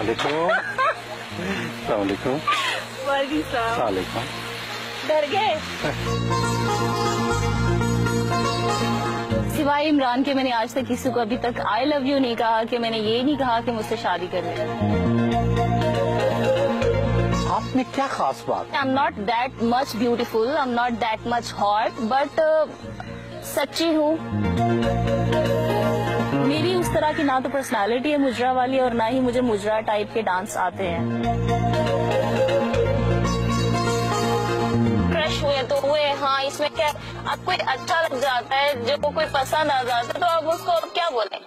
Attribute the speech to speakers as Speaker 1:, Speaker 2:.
Speaker 1: सलामकुम सलामकुम
Speaker 2: वालेकुम डर गए? सिवाय इमरान के मैंने आज तक किसी को अभी तक आई लव यू नहीं कहा कि मैंने ये नहीं कहा कि मुझसे शादी कर
Speaker 1: आपने क्या खास बात?
Speaker 2: I am not that much beautiful I am not that much hot but सच्ची हूँ। तरह की ना तो पर्सनालिटी है मुजरा वाली और ना ही मुझे मुजरा टाइप के डांस आते हैं। क्रश हुए तो हुए हाँ इसमें क्या आपको अच्छा लग जाता है जब वो कोई पसंद आ जाता है तो आप उसको क्या बोले?